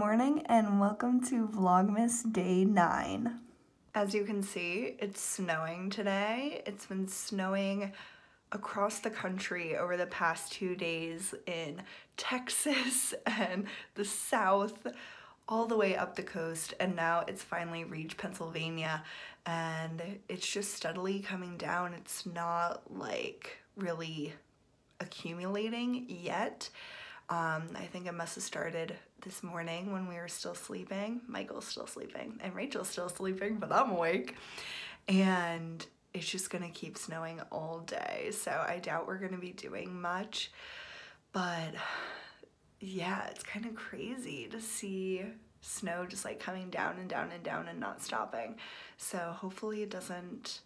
morning and welcome to Vlogmas Day 9. As you can see, it's snowing today. It's been snowing across the country over the past two days in Texas and the South, all the way up the coast, and now it's finally reached Pennsylvania and it's just steadily coming down. It's not like really accumulating yet. Um, I think it must have started this morning when we were still sleeping. Michael's still sleeping and Rachel's still sleeping, but I'm awake. And it's just gonna keep snowing all day. So I doubt we're gonna be doing much. But yeah, it's kind of crazy to see snow just like coming down and down and down and not stopping. So hopefully it doesn't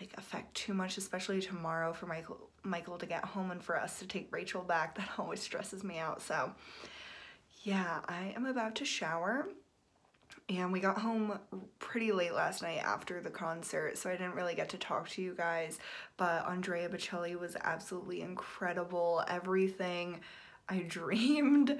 like affect too much, especially tomorrow for Michael Michael to get home and for us to take Rachel back. That always stresses me out. So yeah, I am about to shower and we got home pretty late last night after the concert so I didn't really get to talk to you guys but Andrea Bocelli was absolutely incredible everything I dreamed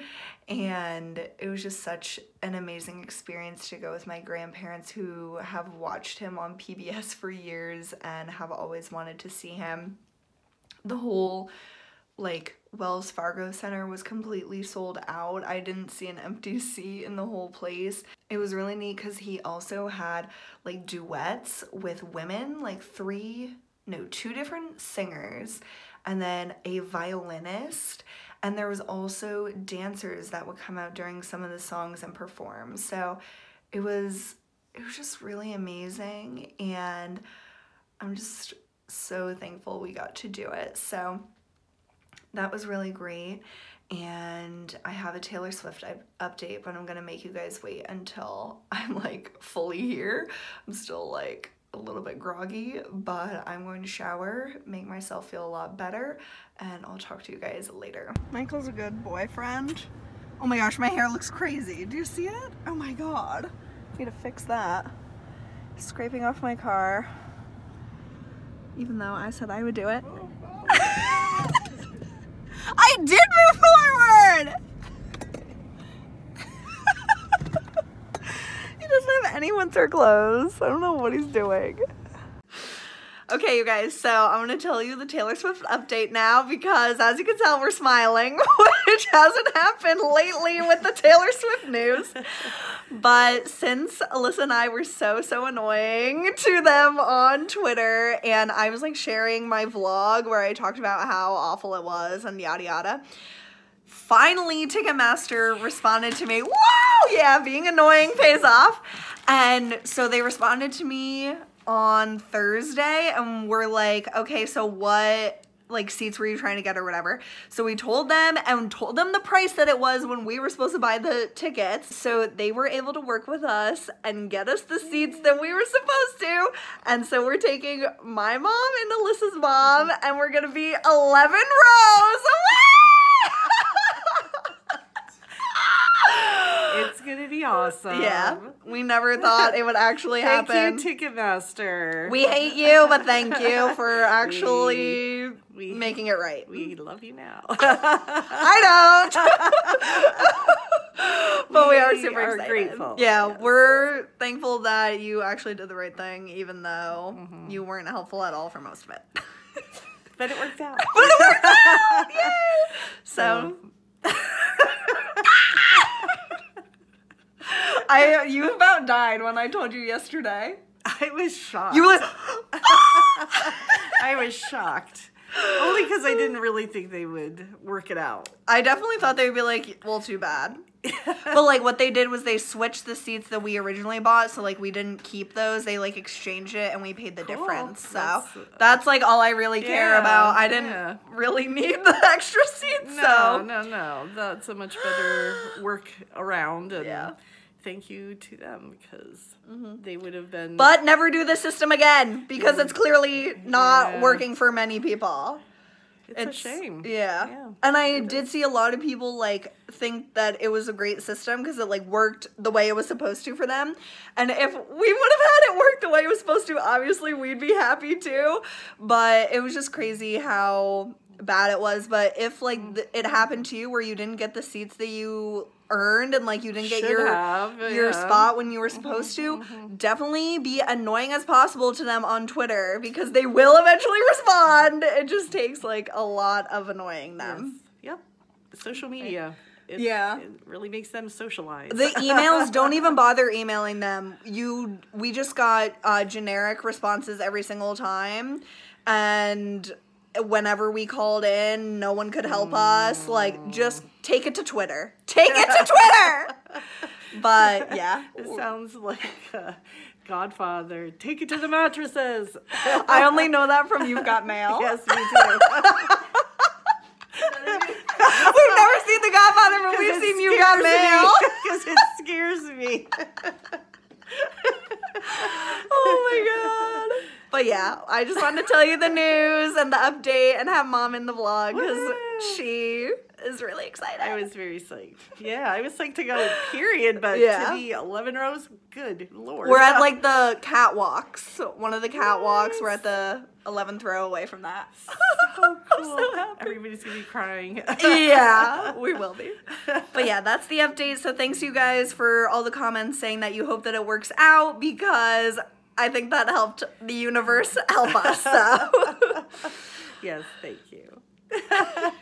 and it was just such an amazing experience to go with my grandparents who have watched him on PBS for years and have always wanted to see him the whole like Wells Fargo Center was completely sold out. I didn't see an empty seat in the whole place. It was really neat because he also had like duets with women, like three, no, two different singers, and then a violinist. And there was also dancers that would come out during some of the songs and perform. So it was, it was just really amazing. And I'm just so thankful we got to do it. So that was really great. And I have a Taylor Swift update, but I'm gonna make you guys wait until I'm like fully here. I'm still like a little bit groggy, but I'm going to shower, make myself feel a lot better, and I'll talk to you guys later. Michael's a good boyfriend. Oh my gosh, my hair looks crazy. Do you see it? Oh my god. Need to fix that. Scraping off my car. Even though I said I would do it. Oh, I did move forward! he doesn't have any winter clothes. I don't know what he's doing. Okay, you guys, so I'm gonna tell you the Taylor Swift update now because as you can tell, we're smiling, which hasn't happened lately with the Taylor Swift news. But since Alyssa and I were so, so annoying to them on Twitter, and I was like sharing my vlog where I talked about how awful it was and yada yada, finally Ticketmaster responded to me, whoa, yeah, being annoying pays off. And so they responded to me on Thursday and we're like, okay, so what like seats were you trying to get or whatever. So we told them and told them the price that it was when we were supposed to buy the tickets. So they were able to work with us and get us the seats that we were supposed to. And so we're taking my mom and Alyssa's mom and we're gonna be 11 rows. Oh It's gonna be awesome. Yeah, we never thought it would actually thank happen. Thank you, Ticketmaster. We hate you, but thank you for actually we, we, making it right. We love you now. I don't. but we, we, are super are excited. Grateful. Yeah, yes. we're thankful that you actually did the right thing, even though mm-hmm. you weren't helpful at all for most of it. but it worked out. but it worked out! Yay! So. so I uh, you about died when I told you yesterday. I was shocked. You were like, I was shocked. Only because I didn't really think they would work it out. I definitely thought they would be like, well, too bad. but like what they did was they switched the seats that we originally bought, so like we didn't keep those. They like exchanged it and we paid the cool. difference. So that's, uh, that's, like all I really care yeah, about. I didn't yeah. really need the extra seats. No, so no, no. That's a much better work around and yeah thank you to them because mm-hmm. they would have been. But never do the system again because it's clearly not yeah. working for many people. It's, it's, a shame. Yeah. yeah and I did see a lot of people like think that it was a great system because it like worked the way it was supposed to for them. And if we would have had it work the way it was supposed to, obviously we'd be happy too. But it was just crazy how bad it was, but if like th- Mm-hmm. it happened to you where you didn't get the seats that you earned and like you didn't get Should your have, your yeah. spot when you were supposed to, definitely be annoying as possible to them on Twitter because they will eventually respond. It just takes like a lot of annoying them. Yep. Social media. It, Yeah. It really makes them socialize. The emails don't even bother emailing them. You we just got uh, generic responses every single time, and whenever we called in, no one could help us. Like, just take it to Twitter. Take it to Twitter. but yeah, it sounds like uh, Godfather. Take it to the mattresses. I only know that from You've Got Mail. yes, me too. We've never seen The Godfather, but we've seen You've Got Mail. Because it scares me. oh my god. But yeah, I just wanted to tell you the news and the update and have mom in the vlog because she is really excited. I was very psyched. Yeah, I was psyched to go, period. But Yeah. to be 11 rows, good lord. We're at like the catwalks. One of the catwalks. We're at the 11th row away from that. so cool. so happy. Everybody's going to be crying. yeah, we will be. But yeah, that's the update. So thanks you guys for all the comments saying that you hope that it works out because I think that helped the universe help us. So yes, thank you.